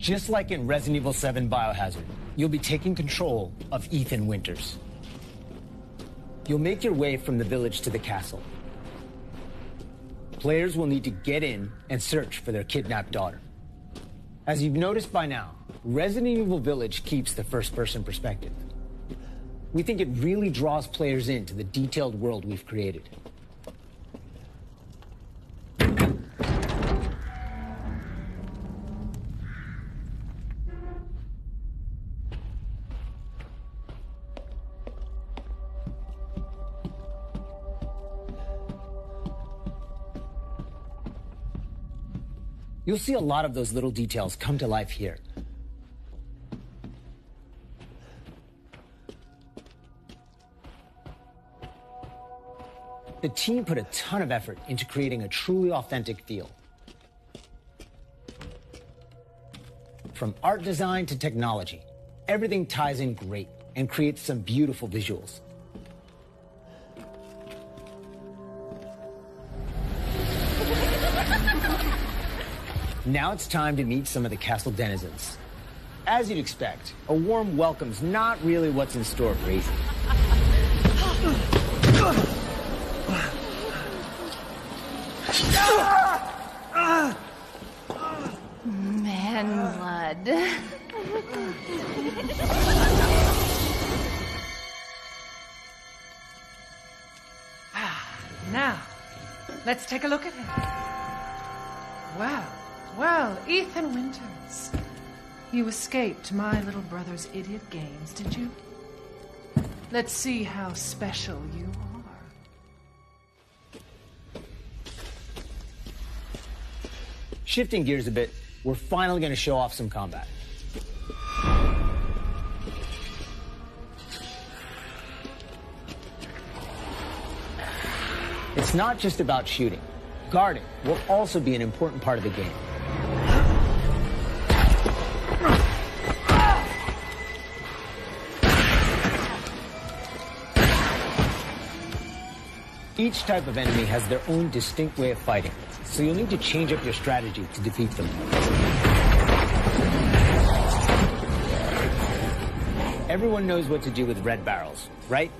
Just like in Resident Evil 7 Biohazard, you'll be taking control of Ethan Winters. You'll make your way from the village to the castle. Players will need to get in and search for their kidnapped daughter. As you've noticed by now, Resident Evil Village keeps the first person perspective. We think it really draws players into the detailed world we've created. You'll see a lot of those little details come to life here. The team put a ton of effort into creating a truly authentic feel. From art design to technology, everything ties in great and creates some beautiful visuals. Now it's time to meet some of the castle denizens. As you'd expect, a warm welcome's not really what's in store for Ethan. Man blood. Ah, now, let's take a look at him. Well, well, Ethan Winters. You escaped my little brother's idiot games, did you? Let's see how special you are. Shifting gears a bit, we're finally going to show off some combat. It's not just about shooting. Guarding will also be an important part of the game. Each type of enemy has their own distinct way of fighting, so you'll need to change up your strategy to defeat them. Everyone knows what to do with red barrels, right?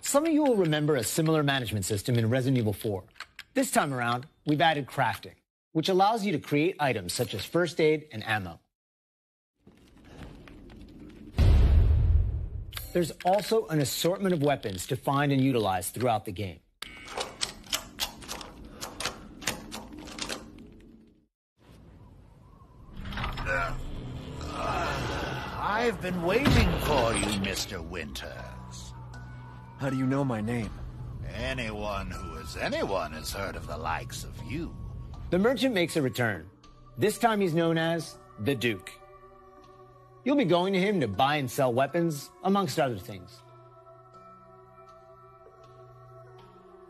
Some of you will remember a similar management system in Resident Evil 4. This time around, we've added crafting, which allows you to create items such as first aid and ammo. There's also an assortment of weapons to find and utilize throughout the game. I've been waiting for you, Mr. Winters. How do you know my name? Anyone who is anyone has heard of the likes of you. The merchant makes a return. This time he's known as the Duke. You'll be going to him to buy and sell weapons, amongst other things.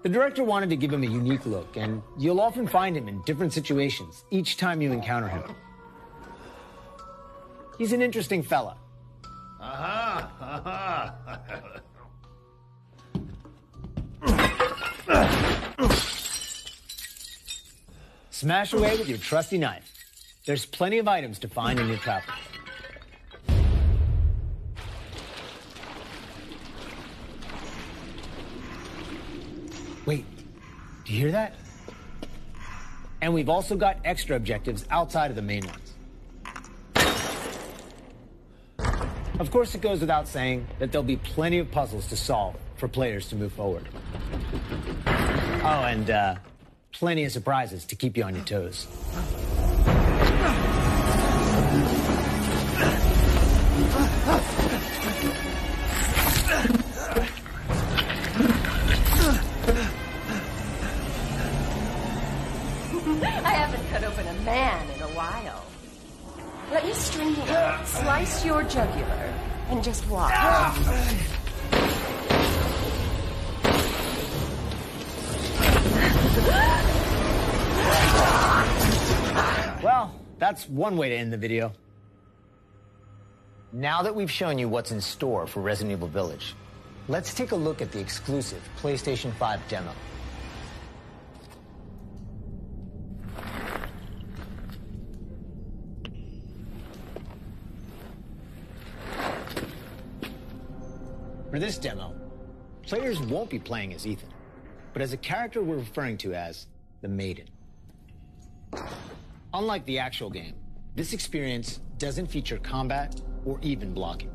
The director wanted to give him a unique look, and you'll often find him in different situations each time you encounter him. He's an interesting fella. Smash away with your trusty knife. There's plenty of items to find in your travels. You hear that? And we've also got extra objectives outside of the main ones. Of course, it goes without saying that there'll be plenty of puzzles to solve for players to move forward. Oh, and uh, plenty of surprises to keep you on your toes. While. Let me string you slice your jugular, and just watch. Well, that's one way to end the video. Now that we've shown you what's in store for Resident Evil Village, let's take a look at the exclusive PlayStation 5 demo. This demo, players won't be playing as Ethan, but as a character we're referring to as the Maiden. Unlike the actual game, this experience doesn't feature combat or even blocking.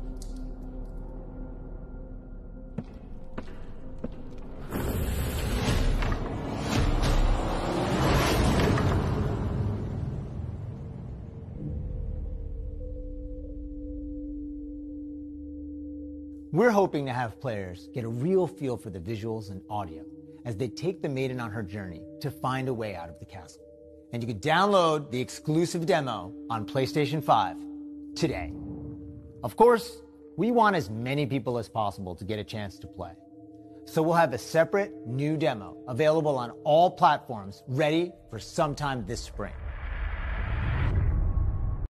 We're hoping to have players get a real feel for the visuals and audio as they take the maiden on her journey to find a way out of the castle. And you can download the exclusive demo on PlayStation 5 today. Of course, we want as many people as possible to get a chance to play. So we'll have a separate new demo available on all platforms ready for sometime this spring.